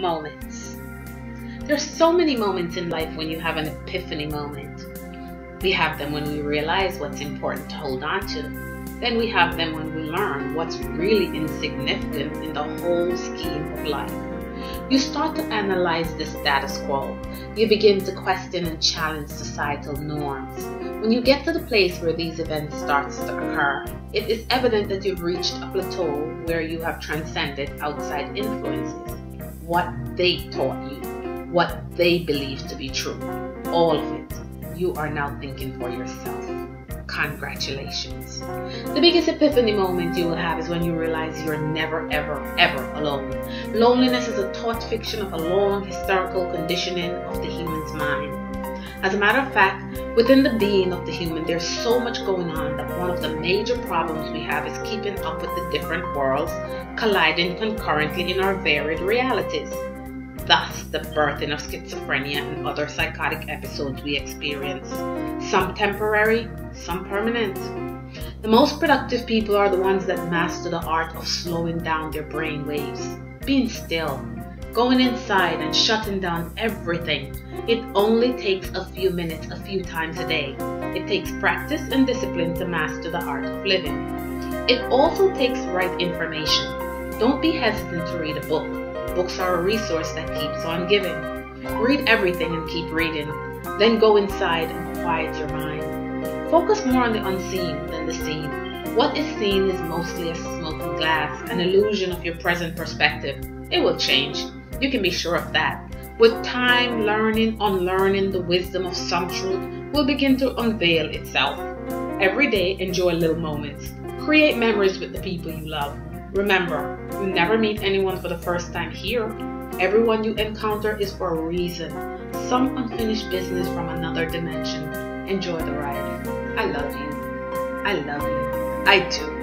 moments. There's so many moments in life when you have an epiphany moment. We have them when we realize what's important to hold on to. Then we have them when we learn what's really insignificant in the whole scheme of life. You start to analyze the status quo. You begin to question and challenge societal norms. When you get to the place where these events start to occur, it is evident that you've reached a plateau where you have transcended outside influences. What they taught you, what they believe to be true, all of it. You are now thinking for yourself. Congratulations. The biggest epiphany moment you will have is when you realize you're never, ever, ever alone. Loneliness is a thought fiction of a long historical conditioning of the human's mind. As a matter of fact, within the being of the human, there's so much going on that one of the major problems we have is keeping up with the different worlds colliding concurrently in our varied realities thus the birthing of schizophrenia and other psychotic episodes we experience, some temporary, some permanent. The most productive people are the ones that master the art of slowing down their brain waves, being still, going inside and shutting down everything. It only takes a few minutes a few times a day. It takes practice and discipline to master the art of living. It also takes right information. Don't be hesitant to read a book Books are a resource that keeps on giving. Read everything and keep reading. Then go inside and quiet your mind. Focus more on the unseen than the seen. What is seen is mostly a smoking glass, an illusion of your present perspective. It will change. You can be sure of that. With time, learning, unlearning the wisdom of some truth will begin to unveil itself. Every day, enjoy little moments. Create memories with the people you love. Remember, you never meet anyone for the first time here. Everyone you encounter is for a reason, some unfinished business from another dimension. Enjoy the ride. I love you. I love you. I do.